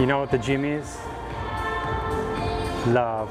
You know what the gym is? Love.